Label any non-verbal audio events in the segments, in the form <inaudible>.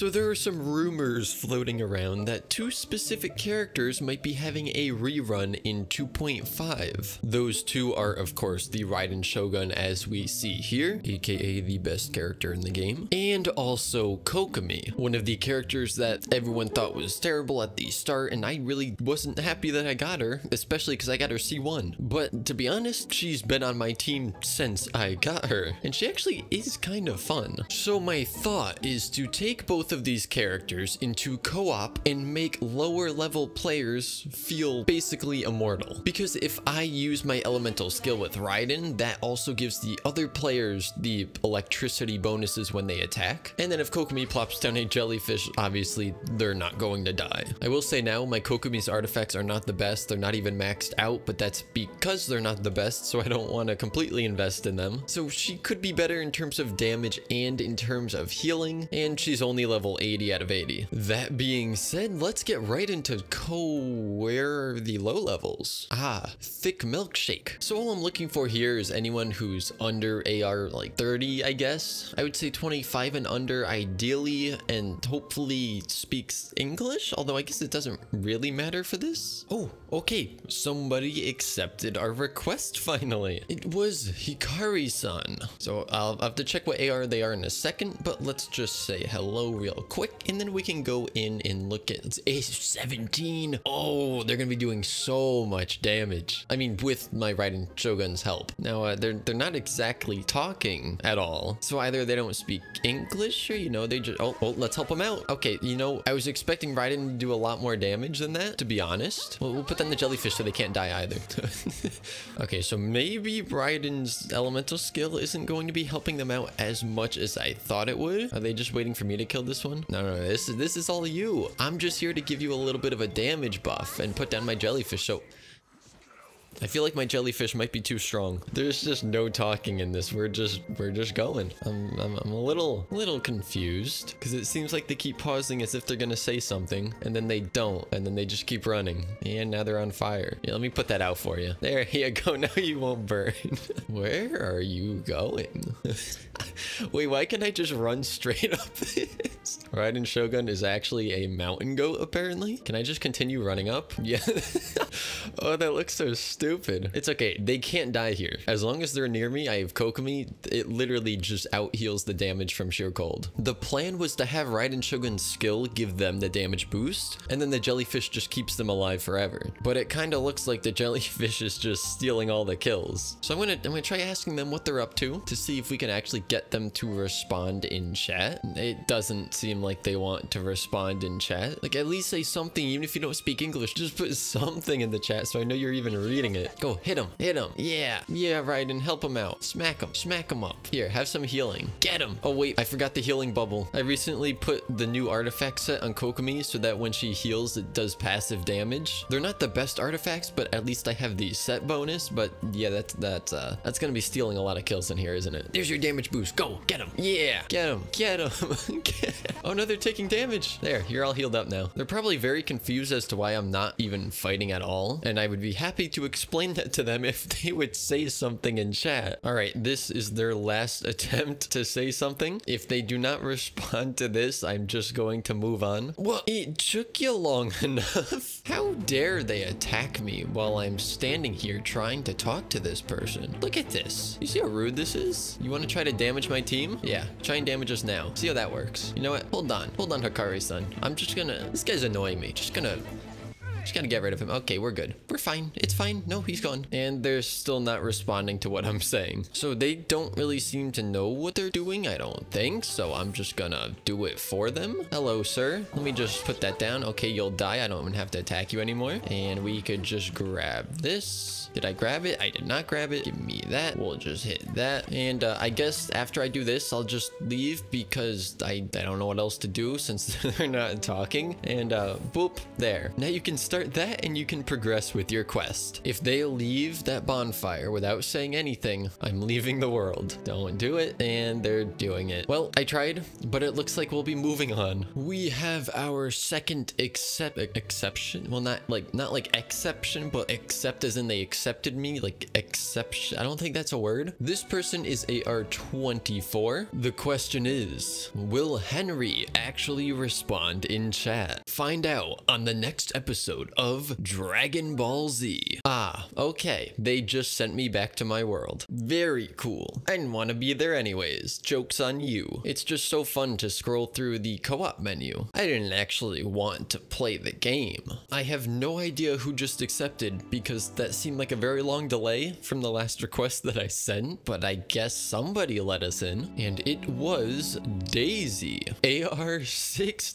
So there are some rumors floating around that two specific characters might be having a rerun in 2.5. Those two are of course the Raiden Shogun as we see here, aka the best character in the game, and also Kokomi, one of the characters that everyone thought was terrible at the start and I really wasn't happy that I got her, especially because I got her C1. But to be honest, she's been on my team since I got her, and she actually is kind of fun. So my thought is to take both of these characters into co-op and make lower level players feel basically immortal. Because if I use my elemental skill with Raiden, that also gives the other players the electricity bonuses when they attack. And then if Kokomi plops down a jellyfish, obviously they're not going to die. I will say now, my Kokomi's artifacts are not the best. They're not even maxed out, but that's because they're not the best, so I don't want to completely invest in them. So she could be better in terms of damage and in terms of healing, and she's only level 80 out of 80. That being said, let's get right into co... where are the low levels? Ah, thick milkshake. So all I'm looking for here is anyone who's under AR like 30, I guess. I would say 25 and under ideally, and hopefully speaks English, although I guess it doesn't really matter for this. Oh, okay, somebody accepted our request <laughs> finally. It was Hikari-san. So I'll have to check what AR they are in a second, but let's just say hello real quick, and then we can go in and look at it's A17. Oh, they're gonna be doing so much damage. I mean, with my Raiden Shogun's help. Now, uh, they're, they're not exactly talking at all. So either they don't speak English or, you know, they just, oh, oh, let's help them out. Okay, you know, I was expecting Raiden to do a lot more damage than that, to be honest. Well, we'll put them the jellyfish so they can't die either. <laughs> okay, so maybe Raiden's elemental skill isn't going to be helping them out as much as I thought it would. Are they just waiting for me to kill this one? No, no, this is, this is all you. I'm just here to give you a little bit of a damage buff and put down my jellyfish, so... I feel like my jellyfish might be too strong. There's just no talking in this. We're just we're just going. I'm I'm, I'm a little little confused because it seems like they keep pausing as if they're gonna say something and then they don't and then they just keep running and now they're on fire. Yeah, let me put that out for you. There you <laughs> go. Now you won't burn. <laughs> Where are you going? <laughs> Wait, why can't I just run straight up this? Raiden Shogun is actually a mountain goat, apparently. Can I just continue running up? Yeah. <laughs> oh, that looks so stupid. It's okay. They can't die here. As long as they're near me, I have Kokomi. It literally just out heals the damage from sheer cold. The plan was to have Raiden Shogun's skill give them the damage boost, and then the jellyfish just keeps them alive forever. But it kind of looks like the <laughs> jellyfish is just stealing all the kills. So I'm gonna I'm gonna try asking them what they're up to to see if we can actually get them to respond in chat. It doesn't seem like they want to respond in chat. Like at least say something, even if you don't speak English, just put something in the chat so I know you're even reading it. Go hit him, hit him. Yeah, yeah, Raiden, help him out. Smack him, smack him up. Here, have some healing. Get him. Oh wait, I forgot the healing bubble. I recently put the new artifact set on Kokomi so that when she heals, it does passive damage. They're not the best artifacts, but at least I have the set bonus. But yeah, that's that's uh that's gonna be stealing a lot of kills in here, isn't it? There's your damage boost. Go, get him. Yeah, get him, get him. <laughs> oh no, they're taking damage. There, you're all healed up now. They're probably very confused as to why I'm not even fighting at all, and I would be happy to explain that to them if they would say something in chat. All right, this is their last attempt to say something. If they do not respond to this, I'm just going to move on. Well, it took you long <laughs> enough. How dare they attack me while I'm standing here trying to talk to this person? Look at this. You see how rude this is? You want to try to damage my team? Yeah, try and damage us now. See how that works. You know what? Hold on. Hold on, Hikari-san. I'm just gonna... This guy's annoying me. Just gonna just gotta get rid of him. Okay, we're good. We're fine. It's fine. No, he's gone. And they're still not responding to what I'm saying. So they don't really seem to know what they're doing, I don't think. So I'm just gonna do it for them. Hello, sir. Let me just put that down. Okay, you'll die. I don't even have to attack you anymore. And we could just grab this. Did I grab it? I did not grab it. Give me that. We'll just hit that. And uh, I guess after I do this, I'll just leave because I, I don't know what else to do since <laughs> they're not talking. And uh, boop, there. Now you can restart that and you can progress with your quest. If they leave that bonfire without saying anything, I'm leaving the world. Don't do it, and they're doing it. Well, I tried, but it looks like we'll be moving on. We have our second accept exception. Well, not like not like exception, but accept as in they accepted me, like exception. I don't think that's a word. This person is AR24. The question is, will Henry actually respond in chat? Find out on the next episode of Dragon Ball Z. Ah, okay. They just sent me back to my world. Very cool. I didn't want to be there anyways. Joke's on you. It's just so fun to scroll through the co-op menu. I didn't actually want to play the game. I have no idea who just accepted because that seemed like a very long delay from the last request that I sent, but I guess somebody let us in, and it was Daisy. AR-16.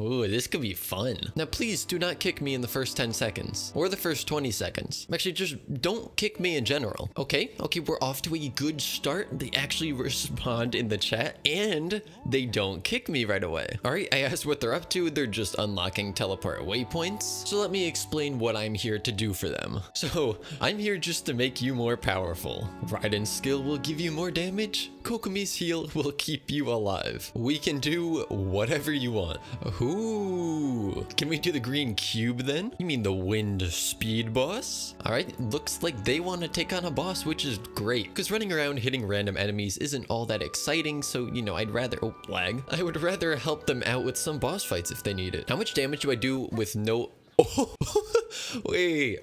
Ooh, this could be fun. Now please do not kick me in the first 10 seconds, or the first 20 seconds. Actually, just don't kick me in general. Okay, okay, we're off to a good start. They actually <laughs> respond in the chat, and they don't kick me right away. All right, I asked what they're up to. They're just unlocking teleport waypoints. So let me explain what I'm here to do for them. <laughs> So I'm here just to make you more powerful. Raiden skill will give you more damage. Kokomi's heal <laughs> will keep you alive. We can do whatever you want. Ooh, can we do the green cube then? You mean the wind speed boss? All right, looks like they want to take on a boss, which is great because running around hitting random enemies isn't all that exciting. So, you know, I'd rather, oh, lag. <laughs> I would rather help them out with some boss fights if they need it. How much damage do I do with no <laughs> Oh, <laughs> wait.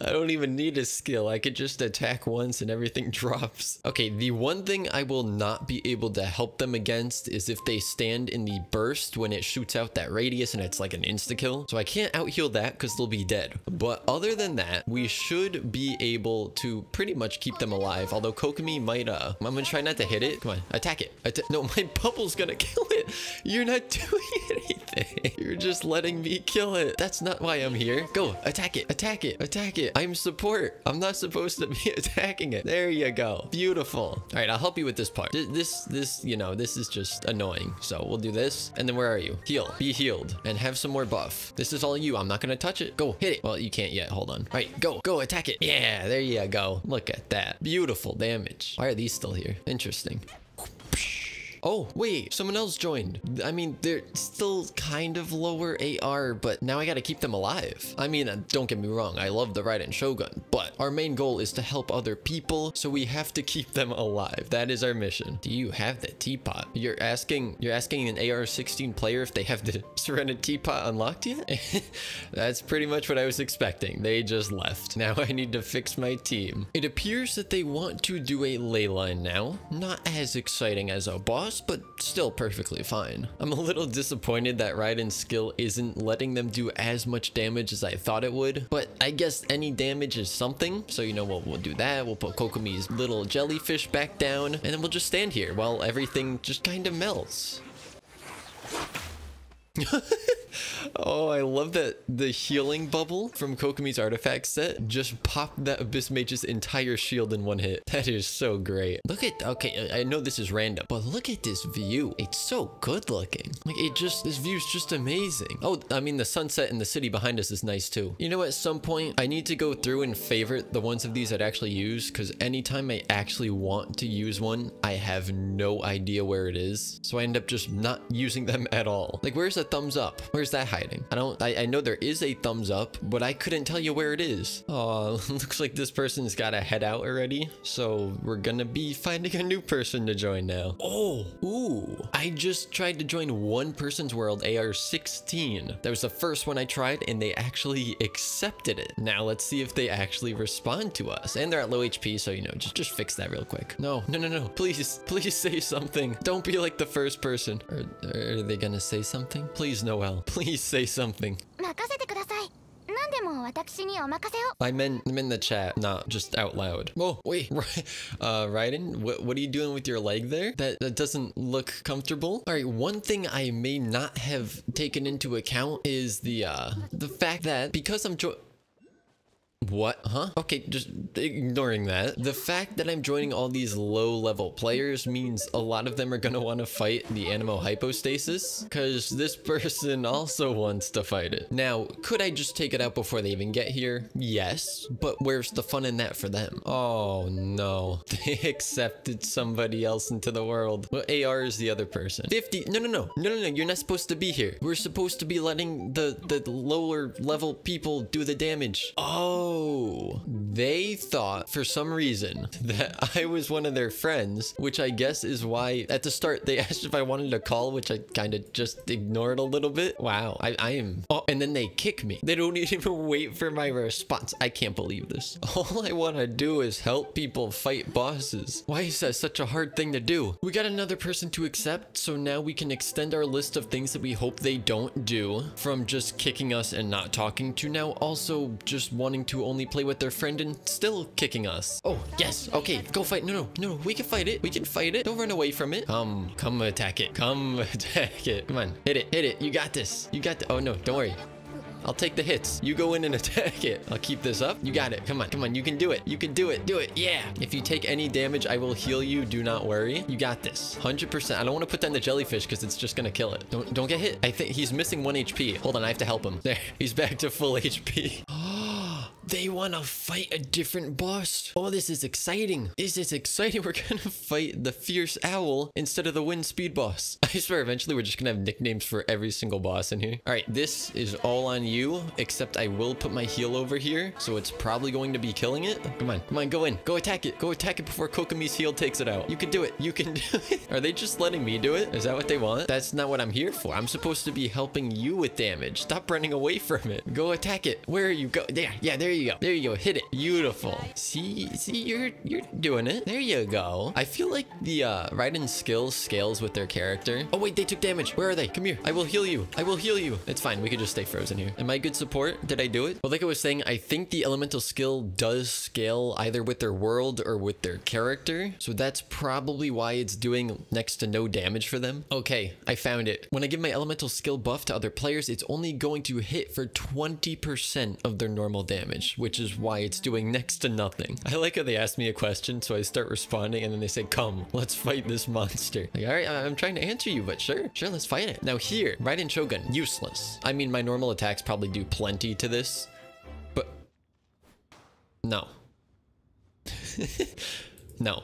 I don't even need a skill. I could just attack once and everything <laughs> drops. Okay, the one thing I will not be able to help them against is if they stand in the burst when it shoots out that radius and it's like an insta-kill. So I can't out-heal that because they'll be dead. But other than that, we should be able to pretty much keep them alive. Although Kokomi might, uh, I'm gonna try not to hit it. Come on, attack it. No, <laughs> my bubble's gonna kill it. You're not <laughs> doing anything. You're just letting me kill it. That's not why I'm here. Go, attack it, attack it, attack it. I'm support. I'm not supposed to be <laughs> attacking it. There you go. Beautiful. All right, I'll help you with this part. This, this, this, you know, this is just annoying. So we'll do this. And then where are you? Heal. Be healed. And have some more buff. This is all you. I'm not going to touch it. Go, hit it. Well, you can't yet. Hold on. All right, go, go, attack it. Yeah, there you go. Look at that. Beautiful damage. Why are these still here? Interesting. Oh, wait, someone else joined. I mean, they're still kind of lower AR, but now I gotta keep them alive. I mean, uh, don't get me wrong, I love the Raiden Shogun, but our main goal is to help other people, so we have to keep them alive. That is our mission. Do you have the teapot? You're asking, you're asking an AR-16 player if they have the <laughs> Serenitea teapot unlocked yet? <laughs> That's pretty much what I was expecting. They just left. Now I need to fix my team. It appears that they want to do a ley line now. Not as exciting as a boss, but still perfectly fine. I'm a little disappointed that Raiden's skill isn't letting them do as much damage as I thought it would, but I guess any damage is something. So, you know, we'll, we'll do that. We'll put Kokomi's little jellyfish back down, and then we'll just stand here while everything just kind of melts. <laughs> oh, I love that the healing bubble from Kokomi's artifact set just popped that Abyss Mage's entire shield in one hit. That is so great. Look at, okay, I know this is random, but look at this view. It's so good looking. Like it just, this view is just amazing. Oh, I mean the sunset in the city behind us is nice too. You know, at some point I need to go through and favorite the ones of these I'd actually use because anytime I actually want to use one, I have no idea where it is. So I end up just not using them at all. Like where's a thumbs up? Where's that hiding? I don't, I, I know there is a thumbs up, but I couldn't tell you where it is. Oh, <laughs> looks like this person's got to head out already. So we're gonna be finding a new person to join now. Oh, ooh. I just tried to join one person's world, AR-16. That was the first one I tried and they actually accepted it. Now let's see if they actually respond to us. And they're at low HP, so you know, just, just fix that real quick. No, no, no, no. Please, <laughs> please say something. Don't be like the first person. Are, are they gonna say something? Please, Noel. Please say something. I meant, I'm in the chat, not just out loud. Oh, wait, <laughs> uh, Raiden, what, what are you doing with your leg there? That, that doesn't look comfortable. All right, one thing I may not have taken into account is the, uh, the fact that because I'm What? Huh? Okay, just ignoring that. The fact that I'm joining all these low level players means a lot of them are gonna want to fight the Anemo Hypostasis because this <laughs> person also wants to fight it. Now, could I just take it out before they even get here? Yes, but where's the fun in that for them? Oh no, <laughs> they accepted somebody else into the world. Well, AR is the other person. 50, no, no, no, no, no, no, you're not supposed to be here. We're supposed to be letting the, the lower level people do the damage. Oh, Oh they thought for some reason <laughs> that I was one of their friends, which I guess is why at the start they <laughs> asked if I wanted to call, which I kind of just ignored a little bit. Wow, I, I am. Oh, and then they kick me. They don't <laughs> even wait for my response. I can't believe this. All I want to do is help people fight bosses. Why is that such a hard thing to do? We got another person to accept, so now we can extend our list of things that we hope they don't do from just kicking us and not talking to now also just wanting to only play with their friend and still kicking us. Oh, yes. Okay, go fight. No, no, no. We can fight it. We can fight it. Don't run away from it. Come, come attack it. Come <laughs> attack it. Come on. Hit it. Hit it. You got this. You got the. Oh, no. Don't worry. I'll take the hits. You go in and <laughs> attack it. I'll keep this up. You got it. Come on. Come on. You can do it. You can do it. Do it. Yeah. If you take any damage, I will heal you. Do not worry. You got this. 100%. I don't want to put down the jellyfish because it's just going to kill it. Don't, don't get hit. I think he's missing one HP. Hold on. I have to help him. <laughs> There. He's back to full HP. <gasps> <gasps> <gasps> They want to fight a different boss. Oh, this is exciting. This is exciting. <laughs> We're going to fight the fierce owl instead of the wind speed boss. <laughs> I swear, eventually we're just going to have nicknames for every single boss in here. All right, this is all on you, except I will put my heal over here. So it's probably going to be killing it. Come on, come on, go in. Go attack it. Go attack it before Kokomi's heal takes it out. You can do it. You can <laughs> do it. Are they just letting me do it? Is that what they want? That's not what I'm here for. I'm supposed to be helping you with damage. Stop running away from it. Go attack it. Where are you? Go there. Yeah, there you go. There you go. Hit it. Beautiful. See, see, you're you're doing it. There you go. I feel like the uh, Raiden skills scales with their character. Oh wait, they took damage. Where are they? Come here. I will heal you. I will heal you. It's fine. We could just stay frozen here. Am I good support? Did I do it? Well, like I was saying, I think the elemental skill does scale either with their world or with their character. So that's probably why it's doing next to no damage for them. Okay, I found it. When I give my elemental skill buff to other players, it's only going to hit for 20% of their normal damage, which is why it's doing next to nothing. I like how they ask me a question, so I start responding, and then they say, come, let's fight this monster. Like, all right, I'm trying to answer you, but sure, sure, let's fight it. Now here, Raiden Shogun, useless. I mean, my normal attacks probably do plenty to this, but no. <laughs> no.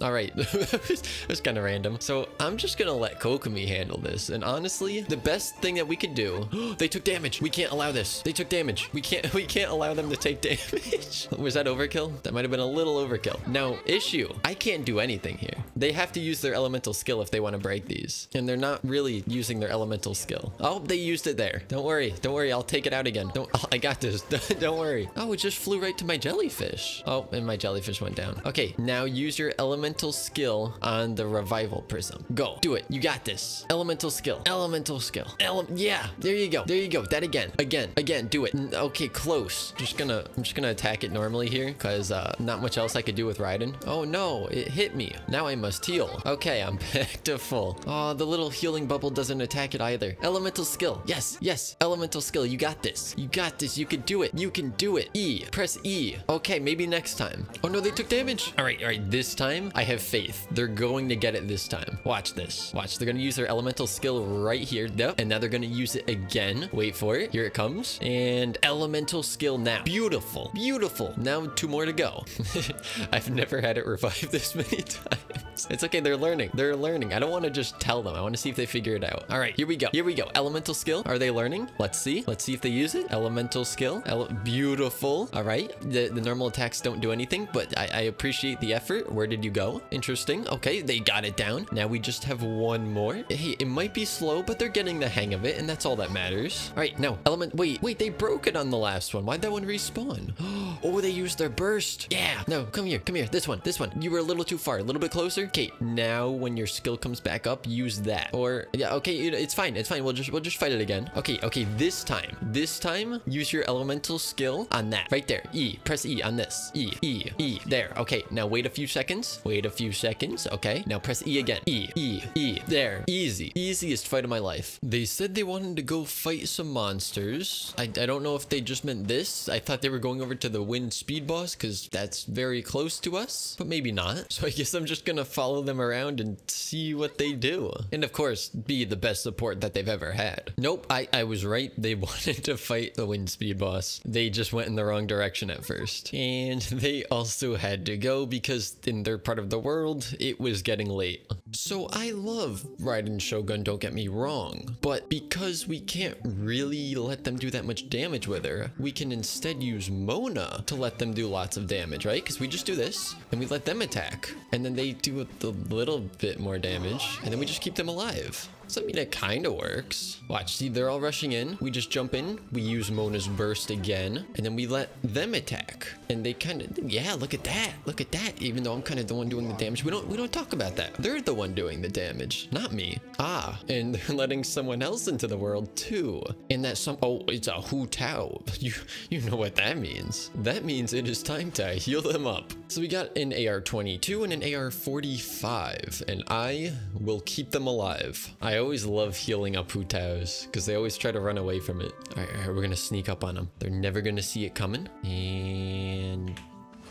All right, <laughs> that's kind of random. So I'm just gonna let Kokomi handle this. And honestly, the best thing that we could do, <gasps> they took damage. We can't allow this. They took damage. We can't, <laughs> we can't allow them to take <laughs> damage. Was that overkill? That might've been a little overkill. Now, issue, I can't do anything here. They have to use their elemental skill if they want to break these. And they're not really using their elemental skill. Oh, they used it there. Don't worry. Don't worry. I'll take it out again. Don't, oh, I got this. Don't worry. Oh, it just flew right to my jellyfish. Oh, and my jellyfish went down. Okay, now use your elemental elemental skill on the revival prism. Go. Do it. You got this. Elemental skill. Elemental skill. Ele yeah. There you go. There you go. That again. Again. Again. Do it. Okay. Close. Just gonna. I'm just gonna attack it normally here because uh, not much else I could do with Raiden. Oh no. It hit me. Now I must heal. Okay. I'm <laughs> back to full. Oh, the little healing bubble doesn't attack it either. Elemental skill. Yes. Yes. Elemental skill. You got this. You got this. You can do it. You can do it. E. Press E. Okay. Maybe next time. Oh no. They took damage. All right. All right. This time I have faith. They're going to get it this time. Watch this. Watch. They're going to use their elemental skill right here. Yep. And now they're going to use it again. Wait for it. Here it comes. And elemental skill now. Beautiful. Beautiful. Now two more to go. <laughs> I've never had it revive <laughs> this many times. It's okay. They're learning. They're learning. I don't want to just tell them. I want to see if they figure it out. All right. Here we go. Here we go. Elemental skill. Are they learning? Let's see. Let's see if they use it. Elemental skill. Ele beautiful. All right. The, the normal attacks don't do anything, but I, I appreciate the effort. Where did you go? Interesting. Okay, they got it down. Now we just have one more. Hey, it might be slow, but they're getting the hang of it, and that's all that matters. All right, no. Element. Wait, wait, they broke it on the last one. Why'd that one respawn? <gasps> Oh, they used their burst. Yeah. No, come here. Come here. This one. This one. You were a little too far. A little bit closer. Okay, now when your skill comes back up, use that. Or, yeah, okay, it's fine. It's fine. We'll just, we'll just fight it again. Okay, okay, this time. This time, use your elemental skill on that. Right there. E. Press E on this. E. E. E. There. Okay, now wait a few seconds. Wait a few seconds. Okay, now press E again. E. E. E. There. Easy. Easiest fight of my life. They said they wanted to go fight some monsters. I, I don't know if they just meant this. I thought they were going over to the wind speed boss because that's very close to us, but maybe not. <laughs> So I guess I'm just gonna follow them around and see what they do. And of course, be the best support that they've ever had. Nope, I, I was right. They <laughs> wanted to fight the wind speed boss. They just went in the wrong direction at first. And <laughs> they also had to go because in their part of the world, it was getting late. So I love Raiden Shogun, don't get me wrong, but because we can't really let them do that much damage with her, we can instead use Mona to let them do lots of damage, right? Because we just do this and we let them attack and then they do a little bit more damage and then we just keep them alive. So I mean, it kind of works. Watch, see, they're all rushing in. We just jump in. We use Mona's burst again. And then we let them attack. And they kind of, yeah, look at that. Look at that. Even though I'm kind of the one doing the damage. We don't, we don't talk about that. They're the one doing the damage, not me. Ah, and they're <laughs> letting someone else into the world too. And that some, oh, it's a Hu Tao. <laughs> You, you know what that means. That means it is time to heal them up. So we got an AR-22 and an AR-45. And I will keep them alive. I I always love healing up Hu Taos because they always try to run away from it. All right, all right, we're gonna sneak up on them. They're never gonna see it coming. And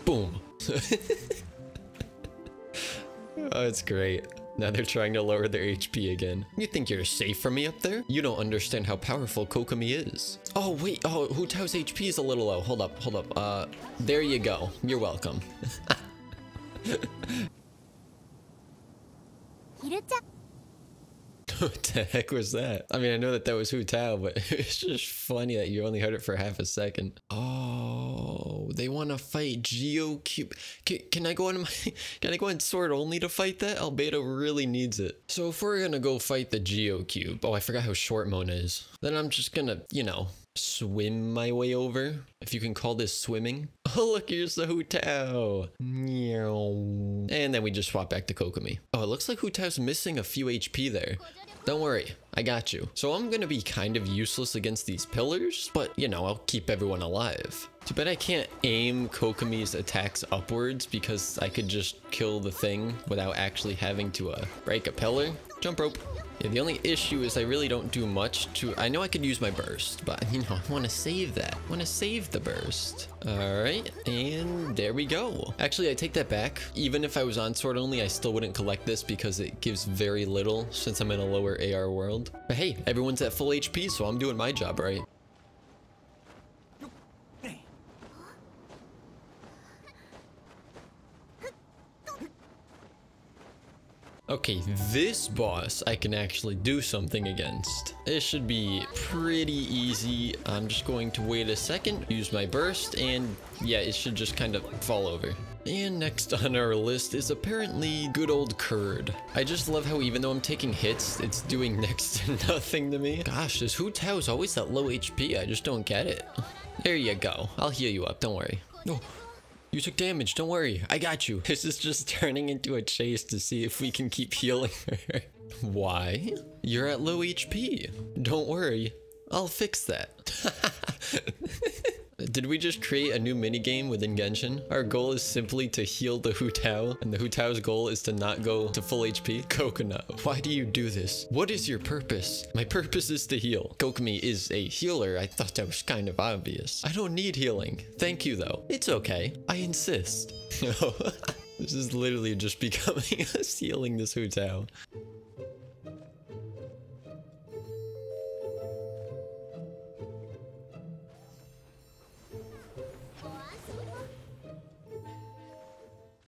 boom. <laughs> oh, it's great. Now they're trying to lower their HP again. You think you're safe from me up there? You don't understand how powerful Kokomi is. Oh, wait. Oh, Hu Tao's HP is a little low. Hold up, hold up. Uh, there you go. You're welcome. <laughs> <laughs> what the heck was that? I mean, I know that that was Hu Tao, but <laughs> it's just funny that you only heard it for half a second. Oh, they want to fight Geocube. Can, can I go on my, <laughs> can I go on sword only to fight that? Albedo really needs it. So if we're gonna go fight the Geo Cube, oh, I forgot how short Mona is. Then I'm just gonna, you know, swim my way over, if you can call this swimming. Oh, look, here's the Hu Tao. And then we just swap back to Kokomi. Oh, it looks like Hu Tao's missing a few HP there. Don't worry, I got you. So I'm gonna be kind of useless against these pillars, but you know, I'll keep everyone alive. Too bad I can't aim Kokomi's attacks upwards because I could just kill the thing without actually having to uh, break a pillar. Jump rope. Yeah, the only issue is I really don't do much to... I know I could use my burst, but, you know, I want to save that. I want to save the burst. All right, and there we go. Actually, I take that back. Even if I was on sword only, I still wouldn't collect this because it gives very little since I'm in a lower AR world. But hey, everyone's at full HP, so I'm doing my job right. Okay, this boss I can actually do something against. It should be pretty easy. I'm just going to wait a second, use my burst, and yeah, it should just kind of fall over. And next on our list is apparently good old Curd. I just love how even though I'm taking hits, it's doing <laughs> next to nothing to me. Gosh, this Hu is always that low HP. I just don't get it. There you go. I'll heal you up. Don't worry. Oh, you took damage, don't worry. I got you. This is just turning into a chase to see if we can keep healing her. <laughs> Why? You're at low HP. Don't worry. I'll fix that. <laughs> Did we just create a new minigame within Genshin? Our goal is simply to heal the Hu Tao, and the Hu Tao's goal is to not go to full HP? <laughs> Coconut, why do you do this? What is your purpose? My purpose is to heal. Kokomi is a healer. I thought that was kind of obvious. I don't need healing. Thank you, though. It's okay. I insist. <laughs> <laughs> this is literally just becoming us healing this Hu Tao.